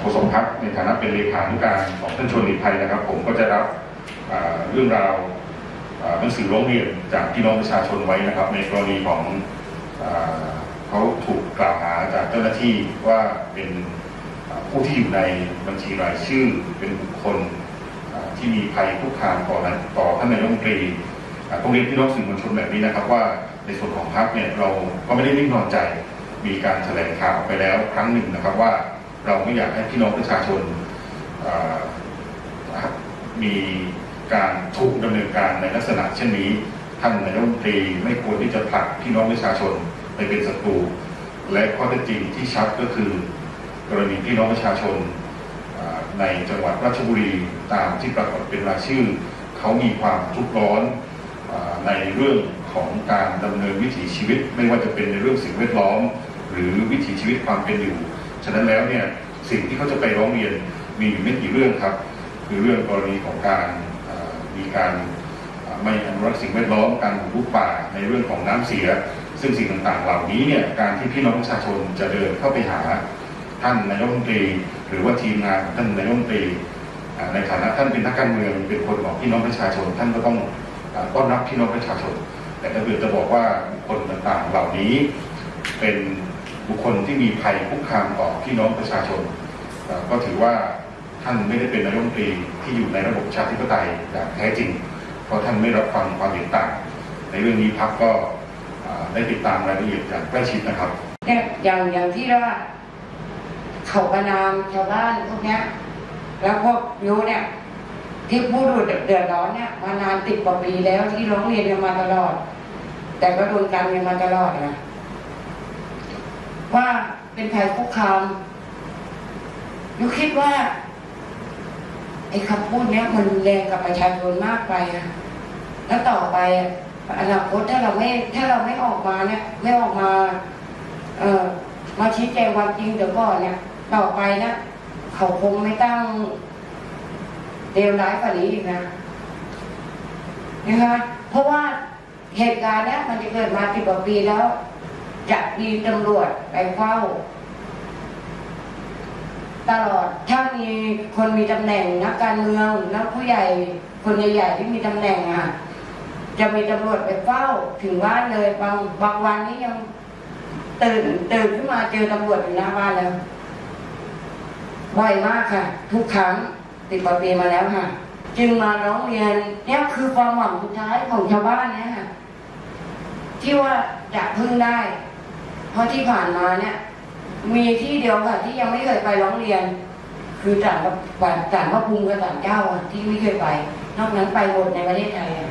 โฆษกพักในฐานะเป็นเลขานุการของท่านชวนหลีกภัยนะครับ ผมก็จะรับเรื่องราวหนังสือร้องเรียนจากพี่น้องประชาชนไว้นะครับ ในกรณีของอเขาถูกกล่าวหาจากเจ้าหน้าที่ว่าเป็นผู้ที่อยู่ในบัญชีรายชื่อเป็นบุคคลที่มีภัยคุกคามต่อนั้นต่อท่านนายกรัฐมนตรีต้องเรียนพี่น้องสื่อมวลชนแบบนี้นะครับ ว่าในส่วนของพรรคเนี่ยเราก็ไม่ได้นิ่งนอนใจ มีการแถลงข่าวไปแล้วครั้งหนึ่งนะครับว่า เราไม่อยากให้พี่น้องประชาชนมีการถูกดำเนินการในลักษณะเช่นนี้ท่านนายกรัฐมนตรีไม่ควรที่จะผลักพี่น้องประชาชนไปเป็นศัตรู และข้อเท็จจริงที่ชัดก็คือ กรณีพี่น้องประชาชนในจังหวัดราชบุรีตามที่ปรากฏเป็นรายชื่อ เขามีความทุกข์ร้อนในเรื่องของการดำเนินวิถีชีวิต ไม่ว่าจะเป็นในเรื่องสิ่งแวดล้อม หรือวิถีชีวิตความเป็นอยู่ะนั้นแล้วเนี่ยสิ่งที่เขาจะไปร้องเรียนมีอยู่ไม่กี่เรื่องครับ คือเรื่องกรณีของการมีการไม่อนุรักษ์สิ่งแวดล้อมการบุกรุกป่าในเรื่องของน้ำเสีย ซึ่งสิ่งต่างๆ เหล่านี้เนี่ยการที่พี่น้องประชาชนจะเดินเข้าไปหาท่านนายกรัฐมนตรี หรือว่าทีมงานของท่านนายกรัฐมนตรีในฐานะท่านเป็นนักการเมืองเป็นคนของพี่น้องประชาชน ท่านก็ต้องต้อนรับพี่น้องประชาชน แต่ถ้าเกิดจะบอกว่าคคลต่างๆเหล่านี้เป็น บุคคลที่มีภัยคุกคามต่อพี่น้องประชาชน ก็ถือว่าท่านไม่ได้เป็นนายกรัฐมนตรีที่อยู่ในระบบประชาธิปไตยอย่างแท้จริง เพราะท่านไม่รับฟังความเห็นต่าง ในเรื่องนี้พักก็ได้ติดตามรายละเอียดอย่างใกล้ชิดนะครับเนี่ยอย่างอย่างที่ว่าเขาประนามชาวบ้านพวกเนี้ยแล้วพวกยูเนี่ยที่พูดเดือดร้อนเนี่ยมานานติดกว่าปีแล้วที่ร้องเรียนกันมาตลอด แต่ก็โดนกันกันมาตลอดนะ ว่าเป็นภัยคุกคามยูคิดว่า ไอ้คำพูดเนี้ยมันแรงกับประชาชนมากไปอะแล้วต่อไปอนาคตถ้าเราไม่ถ้าเราไม่ออกมาเนี่ย ไม่ออกมา เอ่อมาชี้แจงความจริงเดี๋ยวก่อนเนี่ย ต่อไปนะเขาคงไม่ตั้งเลวร้ายกว่านี้อีกนะนะคะเพราะว่าเหตุการณ์เนี้ยมันจะเกิดมาสิบกว่าปีแล้ว จะมีตำรวจไปเฝ้า ตลอดถ้ามีคนมีตำแหน่งนักการเมืองนักผู้ใหญ่ คนใหญ่ๆที่มีตำแหน่งอะจะมีตำรวจไปเฝ้าถึงบ้านเลยบางบางวันนี้ยังตื่นตื่นขึ้นมาเจอตำรวจอยู่หน้าบ้านแล้วบ่อยมากค่ะ ทุกครั้งติดกว่าปีมาแล้วค่ะ จึงมาร้องเรียนเนี่ยคือความหวังสุดท้ายของชาวบ้านเนี่ยค่ะที่ว่าจะพึ่งได้ เพราะที่ผ่านมาเนี่ย มีที่เดียวค่ะ ที่ยังไม่เคยไปร้องเรียน คือศาลกับศาลพระภูมิกับศาลเจ้าอะที่ไม่เคยไป นอกนั้นไปหมดในประเทศไทยอะ